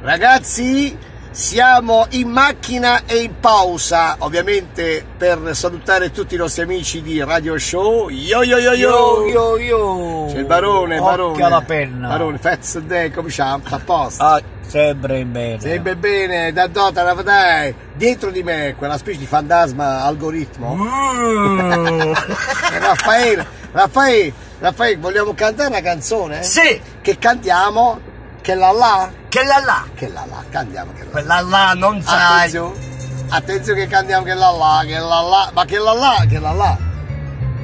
Ragazzi, siamo in macchina e in pausa, ovviamente per salutare tutti i nostri amici di Radio Show. Yo yo yo yo! Yo, yo. C'è il barone, Occhio barone. alla penna. Barone, fezzo de, come siamo? A posto. Ah, sempre bene. Sempre bene, da dota, da dai, dietro di me quella specie di fantasma algoritmo. Mm. Raffaele, Raffaele, Raffaele, vogliamo cantare una canzone? sì, Che cantiamo? Che la la? che la là. Che la la, cantiamo che la la. Quella là non sai. Attenzione, attenzione che cantiamo che la la, che la la, ma che la la, che la la,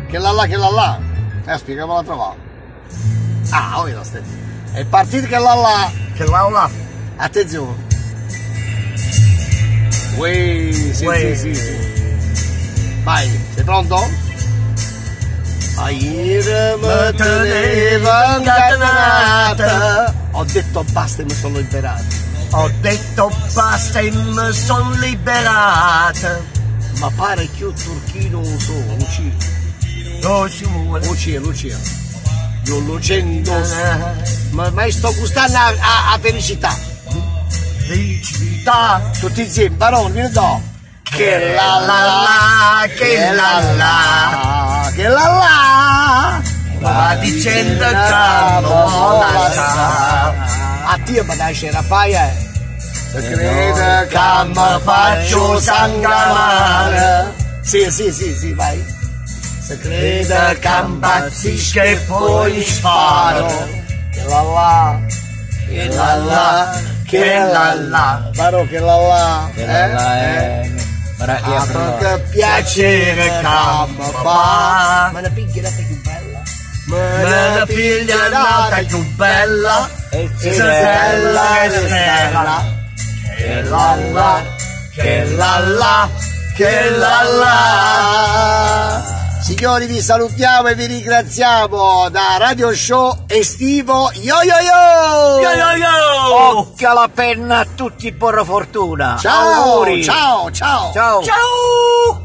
che la la, che la la. Eh, spieghiamola trovare. Ah, ora lo stai. È partito che la la, Che la là. attenzione. Ui, sì, Uè. sì, sì, sì. Vai, sei pronto? Ieri mi teneva incatenata. Ho detto basta e mi sono liberato. Ho detto basta e mi son liberata. Ma pare che io turchino so, Lucia. Non ci vuole. Lucia, Lucia. Io lucendo, ma, ma sto gustando a, a, a felicità. Felicità. Tutti insieme, barone, vieni da. Che la la la, che la la, che la la. Va dicendo che non la sa. A te mi dai c'era Raffaele. Se crede che mi faccio sangamare. Sì, sì, sì, sì, vai. Se Crede che impazzisce e poi sparo. Che la la. Che la la, che la la. Paro che la la. Che la la è. Ora io Altro provo. che piacere che mi fa. Ma ne piglia la più bella. Me ne piglia l'altra più bella. E stella, che stella. Che la la, che la la, che la la. Signori vi salutiamo e vi ringraziamo da Radio Show estivo Yo Yo Yo! Yo yo yo! Occhio alla penna a tutti, porra fortuna! Ciao, Auguri. ciao, ciao! Ciao! Ciao!